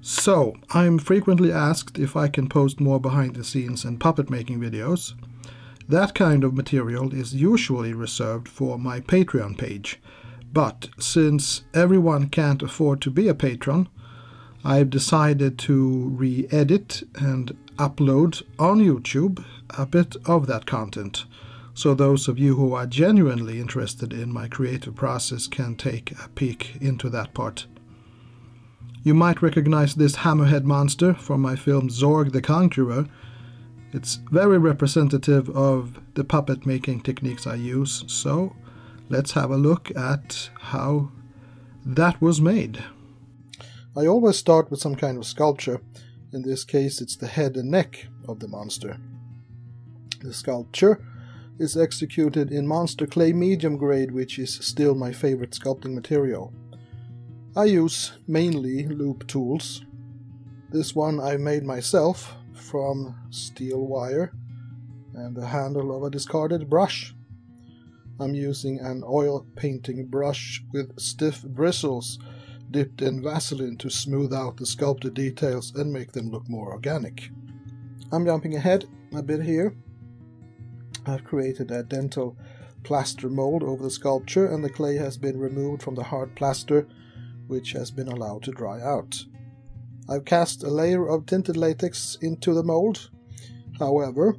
So, I'm frequently asked if I can post more behind the scenes and puppet making videos. That kind of material is usually reserved for my Patreon page, but since everyone can't afford to be a patron, I've decided to re-edit and upload on YouTube a bit of that content, so those of you who are genuinely interested in my creative process can take a peek into that part. You might recognize this hammerhead monster from my film Zorg the Conqueror. It's very representative of the puppet making techniques I use, so let's have a look at how that was made. I always start with some kind of sculpture. In this case, it's the head and neck of the monster. The sculpture is executed in monster clay medium grade, which is still my favorite sculpting material. I use mainly loop tools. This one I made myself from steel wire and the handle of a discarded brush. I'm using an oil painting brush with stiff bristles dipped in Vaseline to smooth out the sculpted details and make them look more organic. I'm jumping ahead a bit here. I've created a dental plaster mold over the sculpture and the clay has been removed from the hard plaster which has been allowed to dry out. I've cast a layer of tinted latex into the mold. However,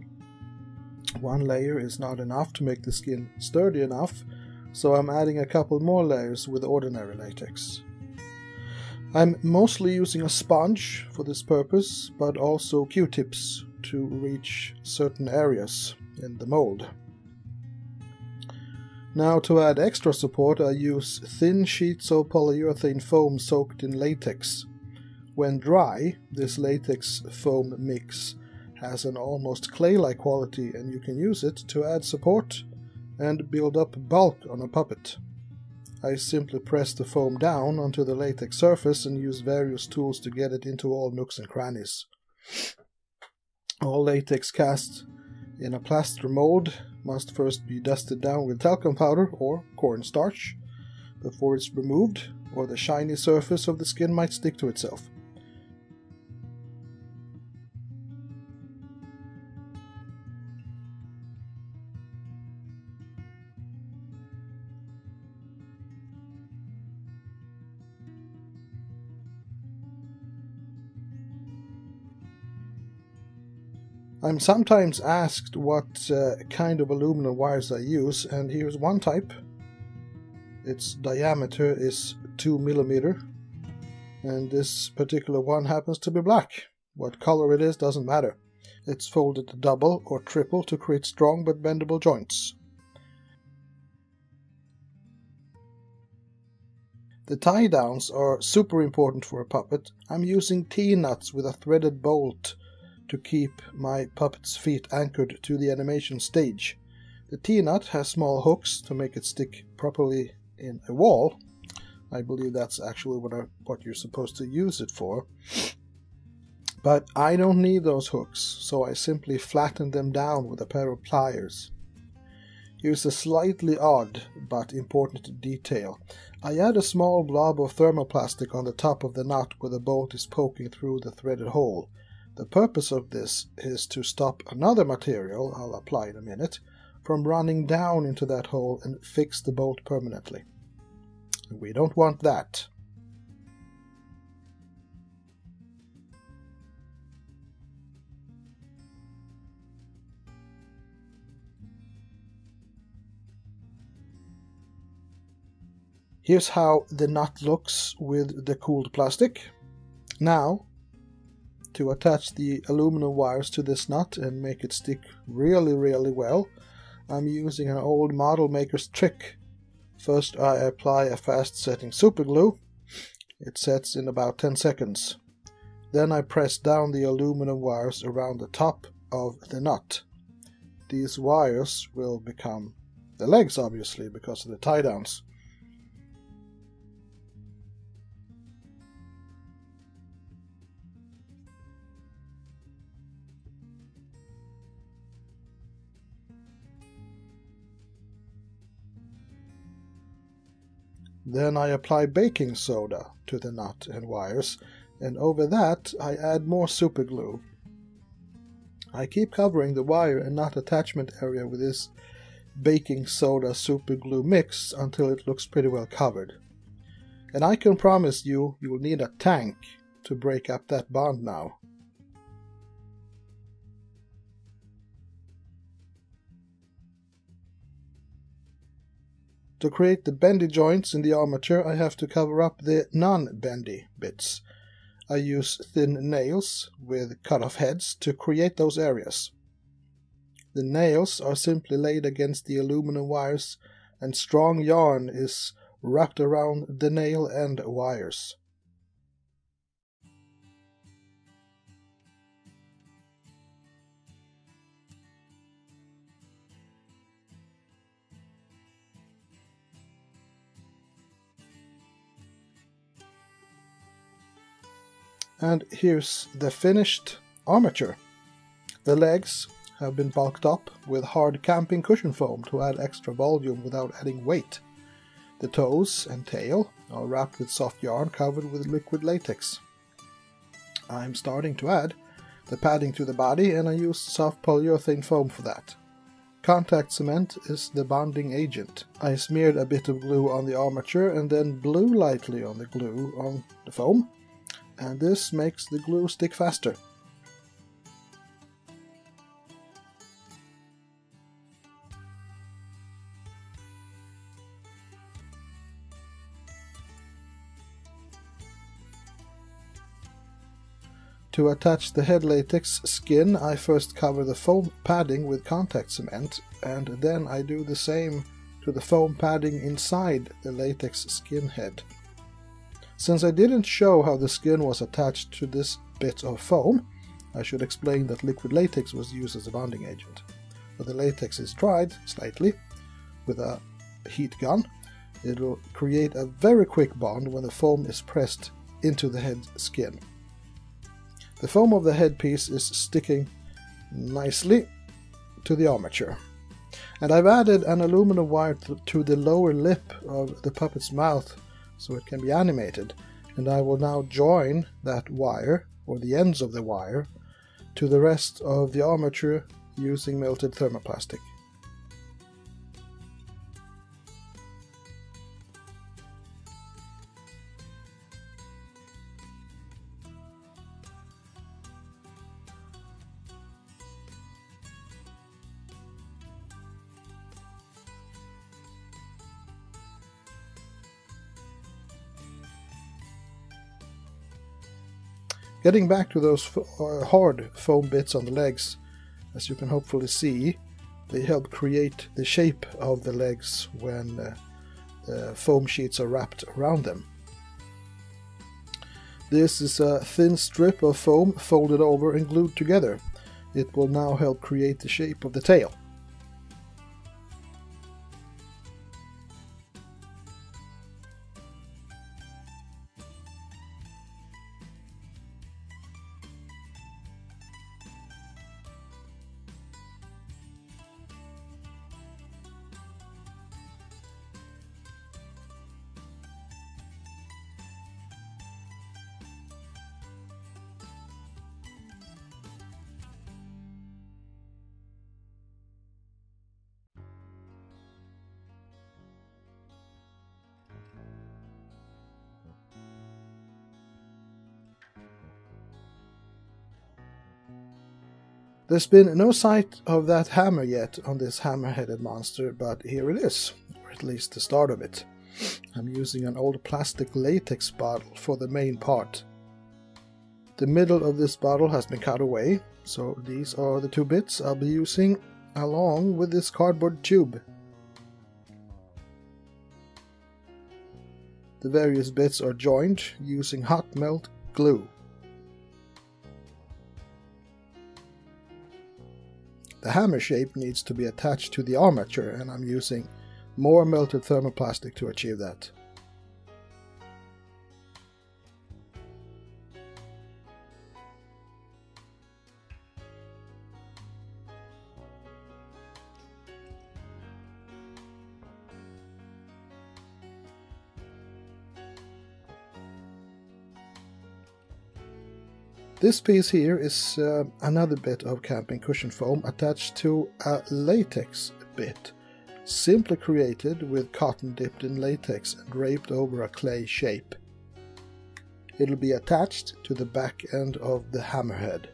one layer is not enough to make the skin sturdy enough, so I'm adding a couple more layers with ordinary latex. I'm mostly using a sponge for this purpose, but also Q-tips to reach certain areas in the mold. Now to add extra support I use thin sheets of polyurethane foam soaked in latex. When dry, this latex foam mix has an almost clay-like quality and you can use it to add support and build up bulk on a puppet. I simply press the foam down onto the latex surface and use various tools to get it into all nooks and crannies. All latex cast in a plaster mold must first be dusted down with talcum powder or cornstarch before it's removed, or the shiny surface of the skin might stick to itself. I'm sometimes asked what uh, kind of aluminum wires I use, and here's one type. Its diameter is 2 millimeter, and this particular one happens to be black. What color it is doesn't matter. It's folded double or triple to create strong but bendable joints. The tie downs are super important for a puppet. I'm using T-nuts with a threaded bolt to keep my puppet's feet anchored to the animation stage. The T-nut has small hooks to make it stick properly in a wall. I believe that's actually what, I, what you're supposed to use it for. But I don't need those hooks, so I simply flatten them down with a pair of pliers. Here's a slightly odd but important detail. I add a small blob of thermoplastic on the top of the nut where the bolt is poking through the threaded hole. The purpose of this is to stop another material, I'll apply in a minute, from running down into that hole and fix the bolt permanently. We don't want that. Here's how the nut looks with the cooled plastic. Now, to attach the aluminum wires to this nut and make it stick really really well I'm using an old model maker's trick. First I apply a fast setting super glue. It sets in about 10 seconds. Then I press down the aluminum wires around the top of the nut. These wires will become the legs obviously because of the tie downs. Then I apply baking soda to the nut and wires and over that I add more super glue. I keep covering the wire and nut attachment area with this baking soda super glue mix until it looks pretty well covered. And I can promise you, you will need a tank to break up that bond now. To create the bendy joints in the armature, I have to cover up the non-bendy bits. I use thin nails with cut-off heads to create those areas. The nails are simply laid against the aluminum wires and strong yarn is wrapped around the nail and wires. And here's the finished armature. The legs have been bulked up with hard camping cushion foam to add extra volume without adding weight. The toes and tail are wrapped with soft yarn covered with liquid latex. I'm starting to add the padding to the body and I use soft polyurethane foam for that. Contact cement is the bonding agent. I smeared a bit of glue on the armature and then blew lightly on the glue on the foam and this makes the glue stick faster. To attach the head latex skin, I first cover the foam padding with contact cement, and then I do the same to the foam padding inside the latex skin head. Since I didn't show how the skin was attached to this bit of foam, I should explain that liquid latex was used as a bonding agent. When the latex is dried slightly with a heat gun, it will create a very quick bond when the foam is pressed into the head skin. The foam of the headpiece is sticking nicely to the armature. And I've added an aluminum wire to the lower lip of the puppet's mouth so it can be animated. And I will now join that wire, or the ends of the wire, to the rest of the armature using melted thermoplastic. Getting back to those uh, hard foam bits on the legs, as you can hopefully see, they help create the shape of the legs when uh, the foam sheets are wrapped around them. This is a thin strip of foam folded over and glued together. It will now help create the shape of the tail. There's been no sight of that hammer yet on this hammer-headed monster, but here it is, or at least the start of it. I'm using an old plastic latex bottle for the main part. The middle of this bottle has been cut away, so these are the two bits I'll be using along with this cardboard tube. The various bits are joined using hot melt glue. The hammer shape needs to be attached to the armature and I'm using more melted thermoplastic to achieve that. This piece here is uh, another bit of camping cushion foam attached to a latex bit, simply created with cotton dipped in latex and draped over a clay shape. It'll be attached to the back end of the hammerhead.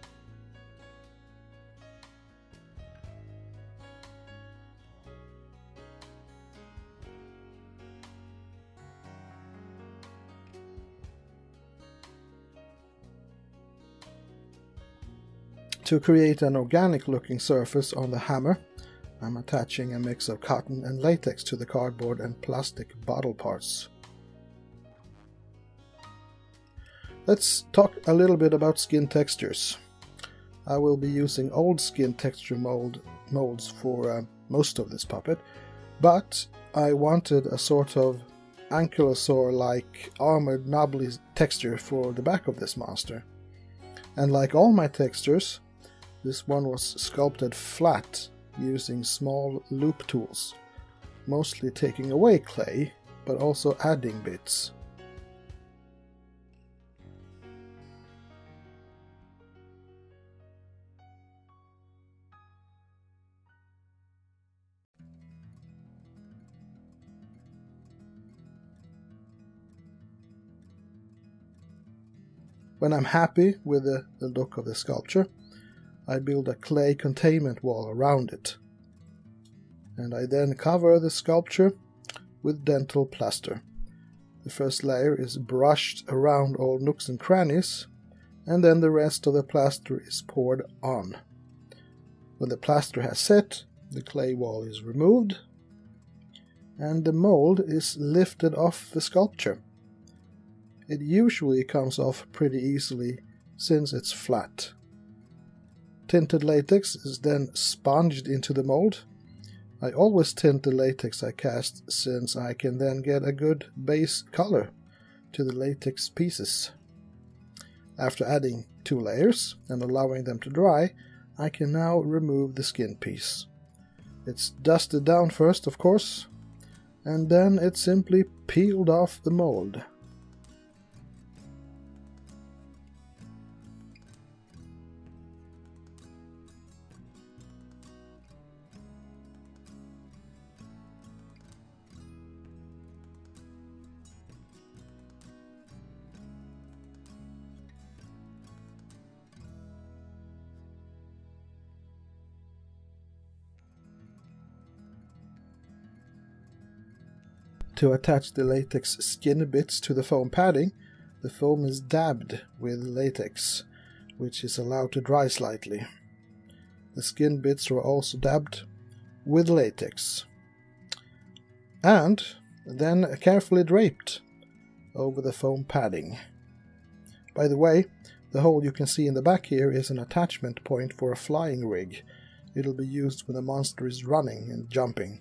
To create an organic looking surface on the hammer, I'm attaching a mix of cotton and latex to the cardboard and plastic bottle parts. Let's talk a little bit about skin textures. I will be using old skin texture mold molds for uh, most of this puppet, but I wanted a sort of ankylosaur-like armored knobbly texture for the back of this monster. And like all my textures, this one was sculpted flat using small loop tools, mostly taking away clay, but also adding bits. When I'm happy with the, the look of the sculpture, I build a clay containment wall around it. And I then cover the sculpture with dental plaster. The first layer is brushed around all nooks and crannies, and then the rest of the plaster is poured on. When the plaster has set, the clay wall is removed, and the mold is lifted off the sculpture. It usually comes off pretty easily since it's flat. Tinted latex is then sponged into the mold. I always tint the latex I cast since I can then get a good base color to the latex pieces. After adding two layers and allowing them to dry, I can now remove the skin piece. It's dusted down first, of course, and then it's simply peeled off the mold. To attach the latex skin bits to the foam padding, the foam is dabbed with latex, which is allowed to dry slightly. The skin bits are also dabbed with latex. And then carefully draped over the foam padding. By the way, the hole you can see in the back here is an attachment point for a flying rig. It'll be used when the monster is running and jumping.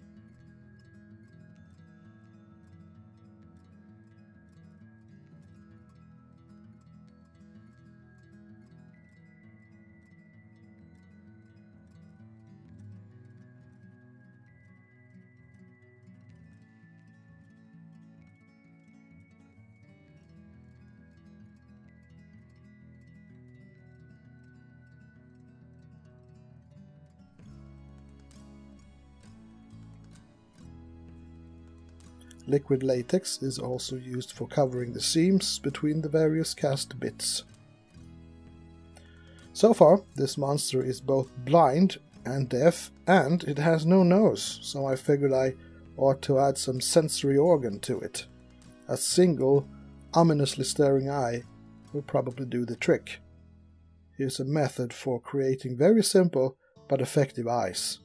Liquid latex is also used for covering the seams between the various cast bits. So far, this monster is both blind and deaf, and it has no nose, so I figured I ought to add some sensory organ to it. A single, ominously staring eye will probably do the trick. Here's a method for creating very simple but effective eyes.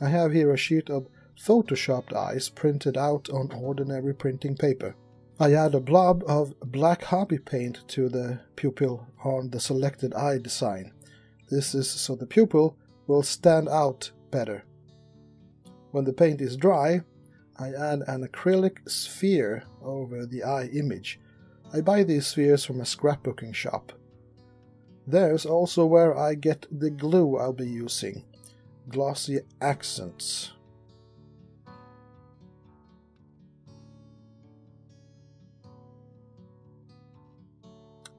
I have here a sheet of photoshopped eyes printed out on ordinary printing paper. I add a blob of black hobby paint to the pupil on the selected eye design. This is so the pupil will stand out better. When the paint is dry, I add an acrylic sphere over the eye image. I buy these spheres from a scrapbooking shop. There's also where I get the glue I'll be using. Glossy accents.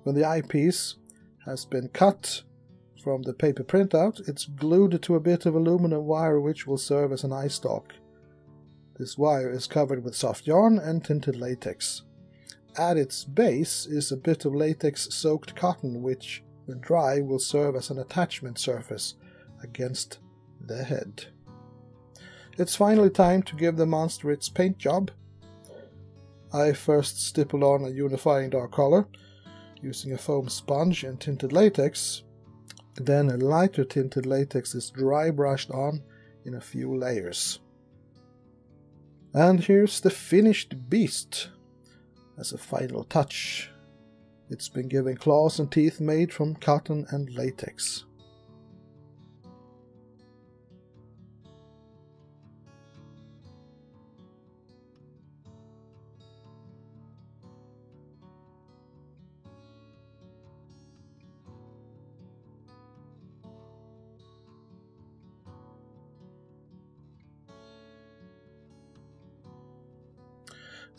When the eyepiece has been cut from the paper printout. It's glued to a bit of aluminum wire which will serve as an eye stalk. This wire is covered with soft yarn and tinted latex. At its base is a bit of latex soaked cotton which, when dry, will serve as an attachment surface against the head. It's finally time to give the monster its paint job. I first stipple on a unifying dark color using a foam sponge and tinted latex. Then a lighter tinted latex is dry brushed on in a few layers. And here's the finished beast as a final touch. It's been given claws and teeth made from cotton and latex.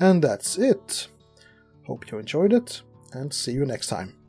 And that's it. Hope you enjoyed it, and see you next time.